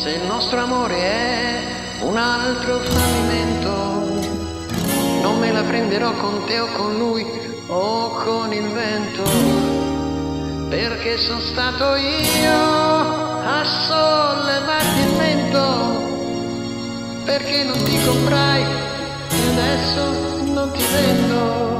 Se il nostro amore è un altro fallimento, non me la prenderò con te o con lui o con il vento, perché sono stato io a sollevarti il mento, perché non ti comprai e adesso non ti vendo.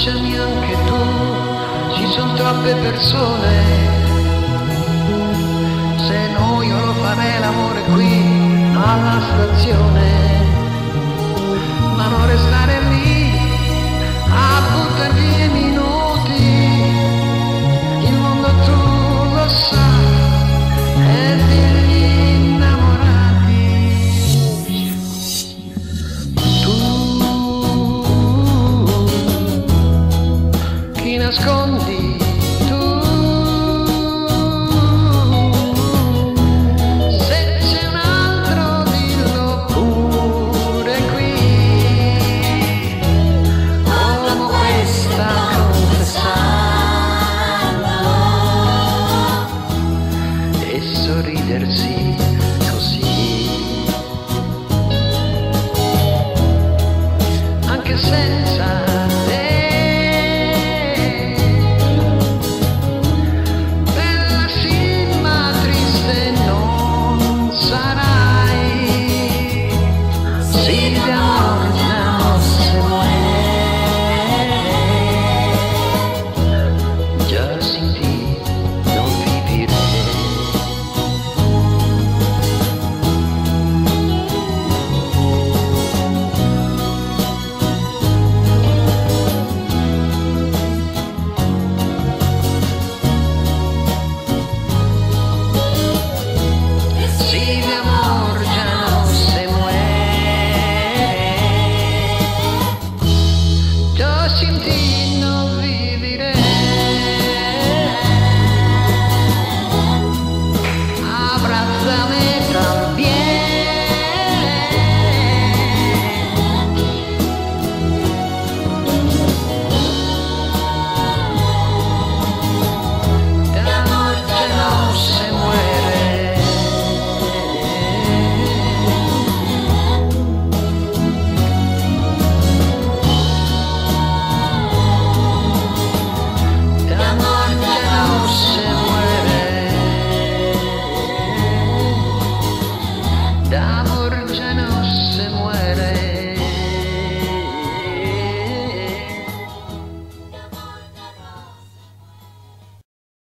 Abbracciami anche tu, ci sono troppe persone. Se no io lo farei l'amore qui alla stazione, escondí on.